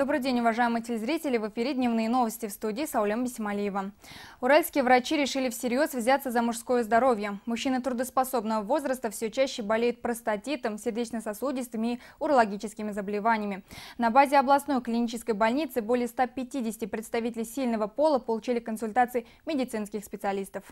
Добрый день, уважаемые телезрители. В эфире дневные новости в студии Саулем Бесималиева. Уральские врачи решили всерьез взяться за мужское здоровье. Мужчины трудоспособного возраста все чаще болеют простатитом, сердечно-сосудистыми и урологическими заболеваниями. На базе областной клинической больницы более 150 представителей сильного пола получили консультации медицинских специалистов.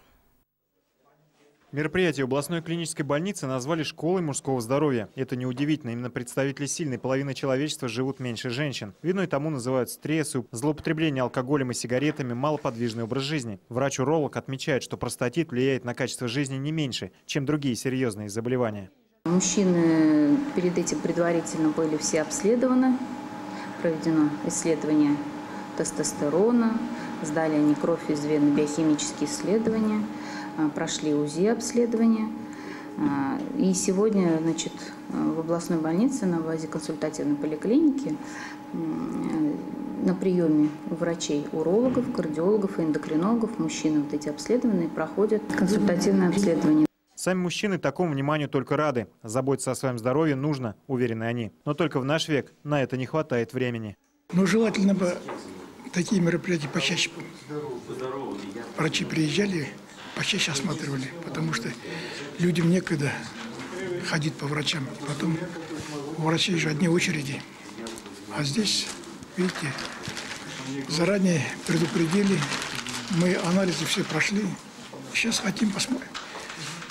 Мероприятие областной клинической больницы назвали «Школой мужского здоровья». Это неудивительно, именно представители сильной половины человечества живут меньше женщин. Виной тому называют стресс, злоупотребление алкоголем и сигаретами, малоподвижный образ жизни. Врач-уролог отмечает, что простатит влияет на качество жизни не меньше, чем другие серьезные заболевания. Мужчины перед этим предварительно были все обследованы. Проведено исследование тестостерона, сдали они кровь из вены, биохимические исследования – прошли УЗИ обследование. А, и сегодня значит, в областной больнице на базе консультативной поликлиники на приеме у врачей, урологов, кардиологов и эндокринологов мужчины вот эти обследованные проходят консультативное обследование. Сами мужчины такому вниманию только рады. Заботиться о своем здоровье нужно, уверены они. Но только в наш век на это не хватает времени. Ну, желательно бы такие мероприятия почаще врачи приезжали, почаще осматривали, потому что людям некогда ходить по врачам. Потом у врачей же одни очереди. А здесь, видите, заранее предупредили, мы анализы все прошли. Сейчас хотим посмотреть,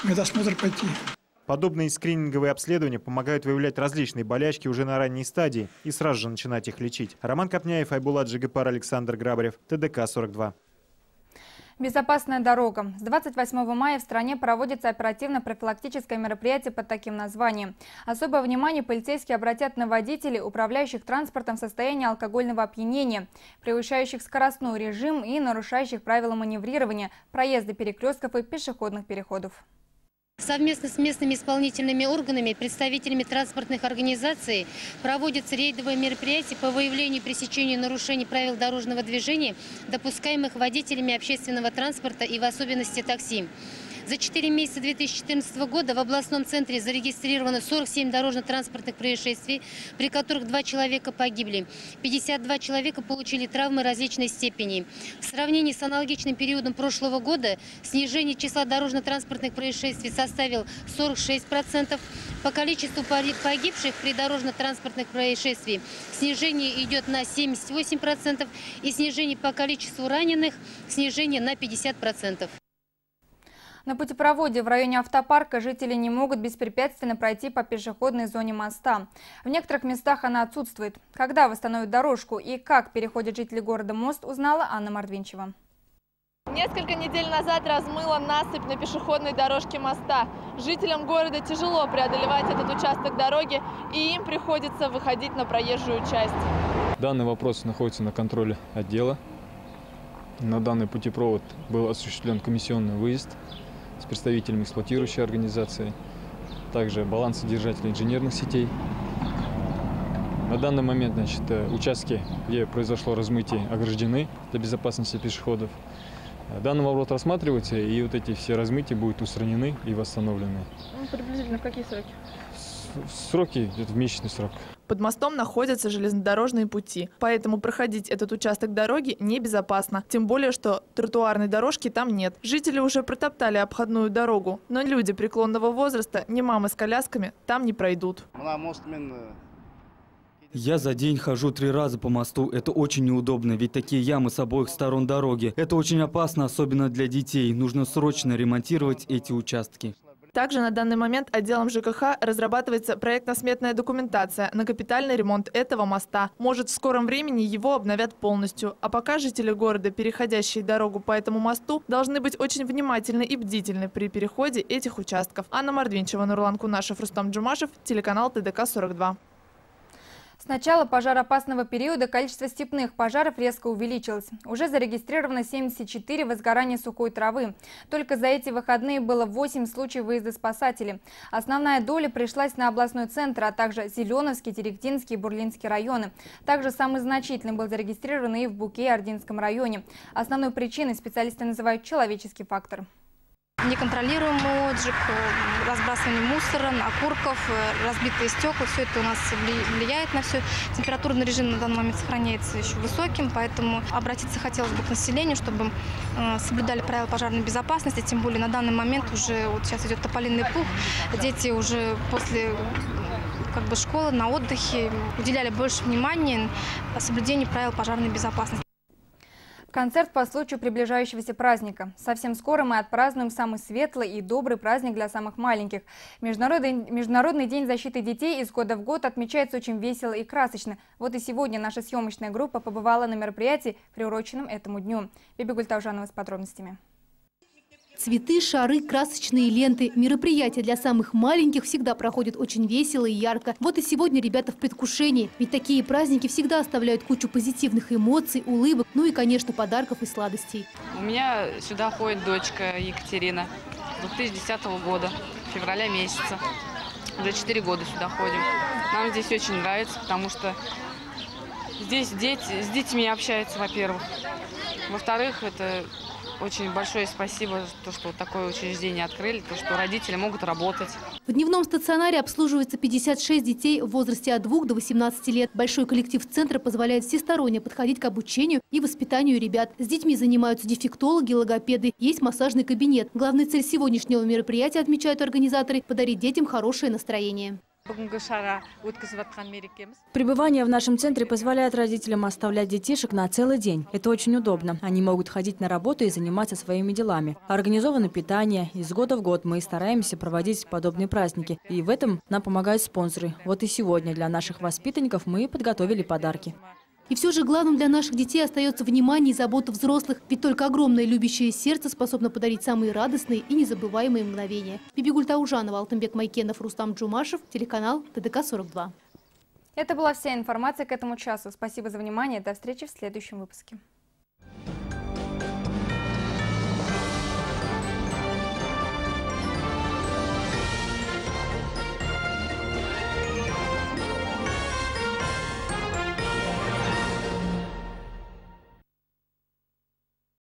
медосмотр пойти. Подобные скрининговые обследования помогают выявлять различные болячки уже на ранней стадии и сразу же начинать их лечить. Роман Копняев, Айбулат Джигапар, Александр Грабарев, ТДК-42. Безопасная дорога. С 28 мая в стране проводится оперативно-профилактическое мероприятие под таким названием. Особое внимание полицейские обратят на водителей, управляющих транспортом в состоянии алкогольного опьянения, превышающих скоростной режим и нарушающих правила маневрирования, проезда перекрестков и пешеходных переходов. Совместно с местными исполнительными органами, представителями транспортных организаций проводятся рейдовые мероприятия по выявлению и пресечению нарушений правил дорожного движения, допускаемых водителями общественного транспорта и в особенности такси. За 4 месяца 2014 года в областном центре зарегистрировано 47 дорожно-транспортных происшествий, при которых два человека погибли. 52 человека получили травмы различной степени. В сравнении с аналогичным периодом прошлого года снижение числа дорожно-транспортных происшествий составил 46%. По количеству погибших при дорожно-транспортных происшествиях снижение идет на 78% и снижение по количеству раненых снижение на 50%. На путепроводе в районе автопарка жители не могут беспрепятственно пройти по пешеходной зоне моста. В некоторых местах она отсутствует. Когда восстановят дорожку и как переходят жители города мост, узнала Анна Мордвинчева. Несколько недель назад размыло насыпь на пешеходной дорожке моста. Жителям города тяжело преодолевать этот участок дороги, и им приходится выходить на проезжую часть. Данный вопрос находится на контроле отдела. На данный путепровод был осуществлен комиссионный выезд с представителями эксплуатирующей организации, также балансодержателей инженерных сетей. На данный момент значит, э, участки, где произошло размытие, ограждены для безопасности пешеходов. Данный вопрос рассматривается, и вот эти все размытия будут устранены и восстановлены. Ну, приблизительно в какие сроки? Сроки где-то в месячный срок. Под мостом находятся железнодорожные пути, поэтому проходить этот участок дороги небезопасно. Тем более, что тротуарной дорожки там нет. Жители уже протоптали обходную дорогу, но люди преклонного возраста, не мамы с колясками, там не пройдут. Я за день хожу три раза по мосту. Это очень неудобно, ведь такие ямы с обоих сторон дороги. Это очень опасно, особенно для детей. Нужно срочно ремонтировать эти участки. Также на данный момент отделом ЖКХ разрабатывается проектно-сметная документация на капитальный ремонт этого моста. Может, в скором времени его обновят полностью. А пока жители города, переходящие дорогу по этому мосту, должны быть очень внимательны и бдительны при переходе этих участков. Анна Мордвинчева, Нурлан Кунашев, Рустам Джумашев, телеканал ТДК-42. С начала пожароопасного периода количество степных пожаров резко увеличилось. Уже зарегистрировано 74 возгорания сухой травы. Только за эти выходные было 8 случаев выезда спасателей. Основная доля пришлась на областной центр, а также Зеленовский, Теректинский и Бурлинский районы. Также самый значительный был зарегистрирован и в Буке и Ординском районе. Основной причиной специалисты называют человеческий фактор. Неконтролируемый отжиг, разбрасывание мусора, окурков, э, разбитые стекла, все это у нас влияет на все. Температурный режим на данный момент сохраняется еще высоким, поэтому обратиться хотелось бы к населению, чтобы э, соблюдали правила пожарной безопасности, тем более на данный момент уже вот сейчас идет тополиный пух, дети уже после как бы школы на отдыхе уделяли больше внимания соблюдению правил пожарной безопасности. Концерт по случаю приближающегося праздника. Совсем скоро мы отпразднуем самый светлый и добрый праздник для самых маленьких. Международный, Международный день защиты детей из года в год отмечается очень весело и красочно. Вот и сегодня наша съемочная группа побывала на мероприятии, приуроченном этому дню. Биби Гультаужанова с подробностями. Цветы, шары, красочные ленты. Мероприятия для самых маленьких всегда проходят очень весело и ярко. Вот и сегодня ребята в предвкушении. Ведь такие праздники всегда оставляют кучу позитивных эмоций, улыбок, ну и, конечно, подарков и сладостей. У меня сюда ходит дочка Екатерина 2010 года, февраля месяца. Уже 4 года сюда ходим. Нам здесь очень нравится, потому что здесь дети, с детьми общаются, во-первых. Во-вторых, это очень большое спасибо, то, что такое учреждение открыли, то, что родители могут работать. В дневном стационаре обслуживается 56 детей в возрасте от 2 до 18 лет. Большой коллектив центра позволяет всесторонне подходить к обучению и воспитанию ребят. С детьми занимаются дефектологи, логопеды, есть массажный кабинет. Главная цель сегодняшнего мероприятия, отмечают организаторы, подарить детям хорошее настроение. Пребывание в нашем центре позволяет родителям оставлять детишек на целый день. Это очень удобно. Они могут ходить на работу и заниматься своими делами. Организовано питание. Из года в год мы стараемся проводить подобные праздники. И в этом нам помогают спонсоры. Вот и сегодня для наших воспитанников мы подготовили подарки. И все же главным для наших детей остается внимание и забота взрослых, ведь только огромное любящее сердце способно подарить самые радостные и незабываемые мгновения. Бибигуль Таужанова, Алтынбек Майкенов, Рустам Джумашев, телеканал ТДК-42. Это была вся информация к этому часу. Спасибо за внимание. До встречи в следующем выпуске.